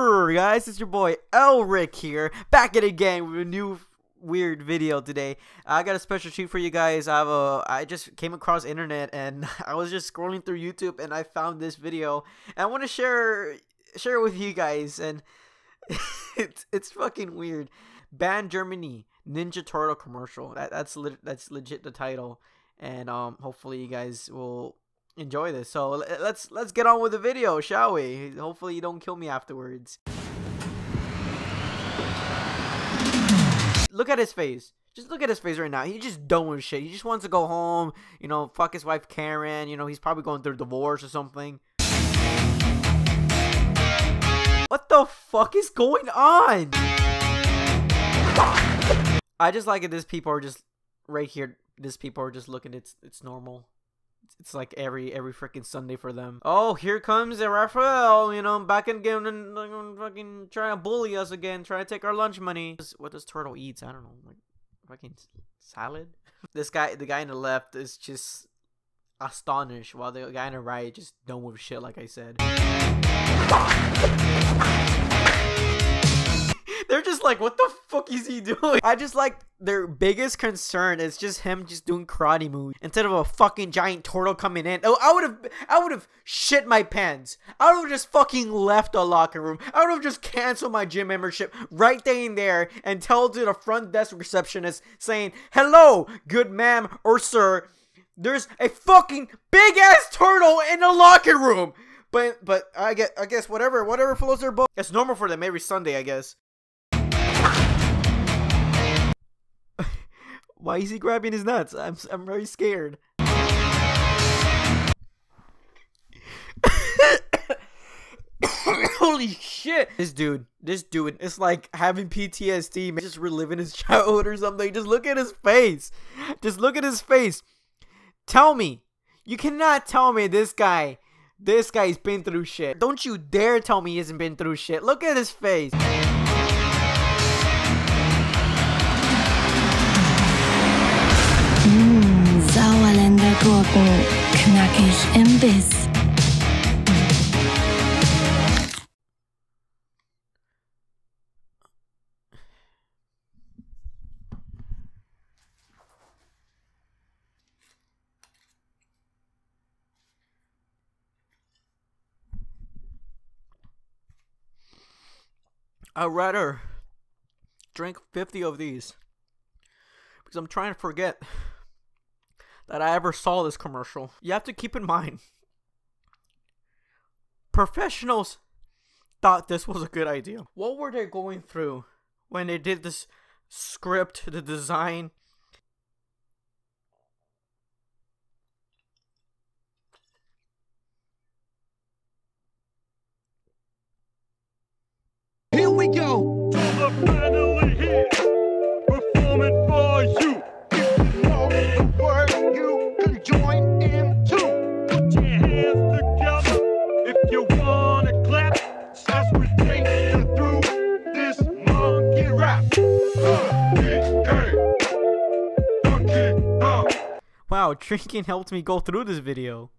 Guys, it's your boy El Rick here, back at it again with a new weird video today. I got a special treat for you guys. I have a I just came across internet and I was just scrolling through YouTube and I found this video and I want to share share it with you guys and it's it's fucking weird. Ban Germany Ninja Turtle commercial. That, that's le- that's legit the title and um hopefully you guys will enjoy this. So let's let's get on with the video, shall we? Hopefully you don't kill me afterwards. Look at his face. Just look at his face right now. He's just done with shit. He just wants to go home, you know, fuck his wife Karen, you know, he's probably going through a divorce or something. What the fuck is going on? I just like it this people are just right here this people are just looking it's it's normal it's like every every freaking Sunday for them. Oh, here comes Raphael, you know, back again and fucking trying to bully us again, trying to take our lunch money. What does turtle eats? I don't know, like fucking salad. this guy, the guy in the left, is just astonished, while the guy in the right just done with shit, like I said. Like, what the fuck is he doing? I just like their biggest concern is just him just doing karate moves instead of a fucking giant turtle coming in. Oh, I would have, I would have shit my pants. I would have just fucking left the locker room. I would have just canceled my gym membership right there and there and tell to the front desk receptionist saying, "Hello, good ma'am or sir." There's a fucking big ass turtle in the locker room. But but I get I guess whatever whatever flows their boat. It's normal for them every Sunday, I guess. Why is he grabbing his nuts? I'm I'm very scared. Holy shit! This dude, this dude, it's like having PTSD, man. Just reliving his childhood or something. Just look at his face. Just look at his face. Tell me, you cannot tell me this guy, this guy's been through shit. Don't you dare tell me he hasn't been through shit. Look at his face. Gurken, knackig im Biss. I'd rather drink 50 of these because I'm trying to forget that I ever saw this commercial. You have to keep in mind, professionals thought this was a good idea. What were they going through when they did this script, the design? Here we go. Wow, drinking helped me go through this video.